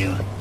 you.